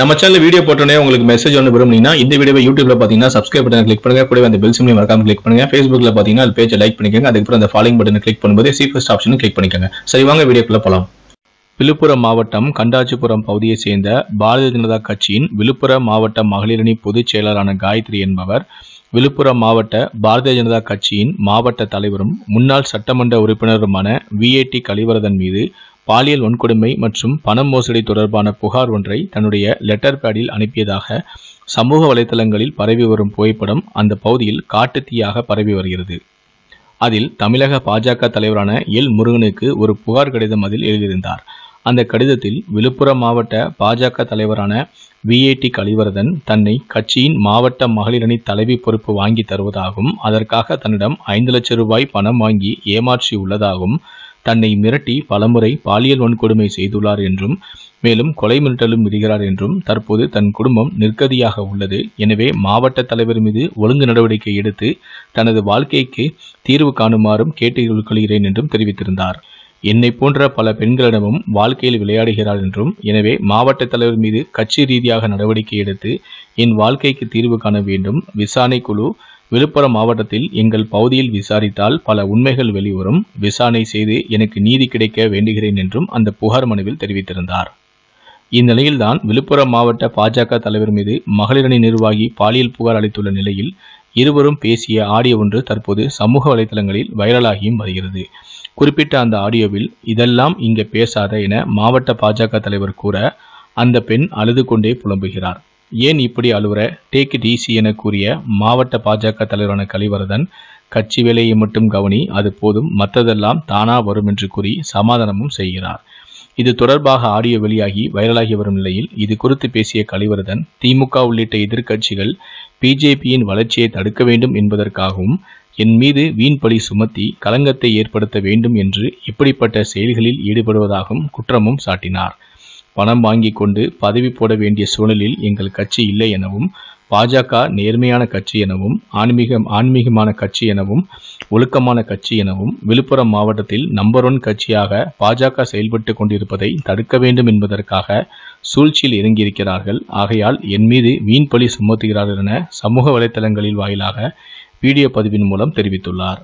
நம்ம channel video போட்டோன்னே உங்களுக்கு மெசேஜ் ஒன்று விரும்புனீங்கன்னா இந்த வீடியோ யூடியூப்ல பார்த்தீங்கன்னா சப்ஸ்கிரைப் பட்டன் கிளிக் பண்ணுங்க. கூட அந்த பெல் சிம்லையும் மறக்காம கிளிக் பண்ணுங்க. ஃபேஸ்புக்ல பார்த்தீங்கன்னா அது பேஜை லைக் பண்ணிக்கோங்க. அதுக்கப்புறம் அந்த ஃபாலோயிங் பட்டனை கிளிக் பண்ணும்போது சீஃபஸ்ட் ஃபர்ஸ்ட் ஆப்ஷனும் கிளிக் பண்ணிக்கோங்க. சரி வாங்க வீடியோக்குள்ள போலாம். விழுப்புரம் மாவட்டம் கண்டாச்சிபுரம் பகுதியைச் சேர்ந்த பாரதிய ஜனதா கட்சியின் விழுப்புரம் மாவட்ட மகளிரணி பொதுச் செயலாளரான காயத்ரி என்பவர் விழுப்புரம் மாவட்ட பாரதிய ஜனதா கட்சியின் மாவட்ட தலைவரும் முன்னாள் சட்டமன்ற உறுப்பினருமான விஏடி கலிவரதன் மீது பாலியல் வன்கொடுமை மற்றும் பண மோசடி தொடர்பான புகார் ஒன்றை தன்னுடைய லெட்டர் பேடில் அனுப்பியதாக சமூக வலைதளங்களில் பரவி வரும் புகைப்படம் அந்த பகுதியில் காட்டுத்தீயாக பரவி வருகிறது. அதில் தமிழக பாஜக தலைவரான எல் முருகனுக்கு ஒரு புகார் கடிதம் அதில் எழுதியிருந்தார். அந்த கடிதத்தில் விழுப்புரம் மாவட்ட பாஜக தலைவரான விஏடி கலிவரதன் தன்னை கட்சியின் மாவட்ட மகளிரணி தலைவி பொறுப்பு வாங்கி தருவதாகவும் அதற்காக தன்னிடம் ஐந்து லட்சம் ரூபாய் பணம் வாங்கி ஏமாற்றி உள்ளதாகவும் தன்னை மிரட்டி பலமுறை பாலியல் வன்கொடுமை செய்துள்ளார் என்றும் மேலும் கொலை மிரட்டலும் விடுகிறார் என்றும் தற்போது தன் குடும்பம் நிற்கதியாக உள்ளது. எனவே மாவட்ட தலைவர் மீது ஒழுங்கு நடவடிக்கை எடுத்து தனது வாழ்க்கைக்கு தீர்வு காணுமாறும் கேட்டுக்கொள்கிறேன் என்றும் தெரிவித்திருந்தார். என்னை போன்ற பல பெண்களிடமும் வாழ்க்கையில் விளையாடுகிறார் என்றும் எனவே மாவட்ட தலைவர் மீது கட்சி ரீதியாக நடவடிக்கை எடுத்து என் வாழ்க்கைக்கு தீர்வு காண வேண்டும். விசாரணை குழு விழுப்புரம் மாவட்டத்தில் எங்கள் பகுதியில் விசாரித்தால் பல உண்மைகள் வெளிவரும். விசாரணை செய்து எனக்கு நீதி கிடைக்க வேண்டுகிறேன் என்றும் அந்த புகார் மனுவில் தெரிவித்திருந்தார். இந்நிலையில்தான் விழுப்புரம் மாவட்ட பாஜக தலைவர் மீது மகளிரணி நிர்வாகி பாலியல் புகார் அளித்துள்ள நிலையில் இருவரும் பேசிய ஆடியோ ஒன்று தற்போது சமூக வலைதளங்களில் வைரலாகியும் வருகிறது. குறிப்பிட்ட அந்த ஆடியோவில் இதெல்லாம் இங்கே பேசாத என மாவட்ட பாஜக தலைவர் கூற அந்த பெண் அழுது கொண்டே புலம்புகிறார். ஏன் இப்படி அழுவுற? டேக் இட் ஈஸி என கூறிய மாவட்ட பாஜக தலைவரான கலிவரதன் கட்சி வேலையை மட்டும் கவனி அது போதும். மற்றதெல்லாம் தானா வரும் என்று கூறி சமாதானமும் செய்கிறார். இது தொடர்பாக ஆடியோ வெளியாகி வைரலாகி வரும் நிலையில் இது குறித்து பேசிய கலிவரதன் திமுக உள்ளிட்ட எதிர்க்கட்சிகள் பிஜேபியின் வளர்ச்சியை தடுக்க வேண்டும் என்பதற்காகவும் என் மீது வீண் பழி சுமத்தி களங்கத்தை ஏற்படுத்த வேண்டும் என்று இப்படிப்பட்ட செயல்களில் ஈடுபடுவதாகவும் குற்றமும் சாட்டினார். பணம் வாங்கி கொண்டு பதவி போட வேண்டிய சூழலில் எங்கள் கட்சி இல்லை எனவும் பாஜக நேர்மையான கட்சி எனவும் ஆன்மீக ஆன்மீகமான கட்சி எனவும் ஒழுக்கமான கட்சி எனவும் விழுப்புரம் மாவட்டத்தில் நம்பர் ஒன் கட்சியாக பாஜக செயல்பட்டு கொண்டிருப்பதை தடுக்க வேண்டும் என்பதற்காக சூழ்ச்சியில் இறங்கியிருக்கிறார்கள். ஆகையால் என் மீது வீண் பழி சுமத்துகிறார்கள் என சமூக வலைதளங்களில் வாயிலாக வீடியோ பதிவின் மூலம் தெரிவித்துள்ளார்.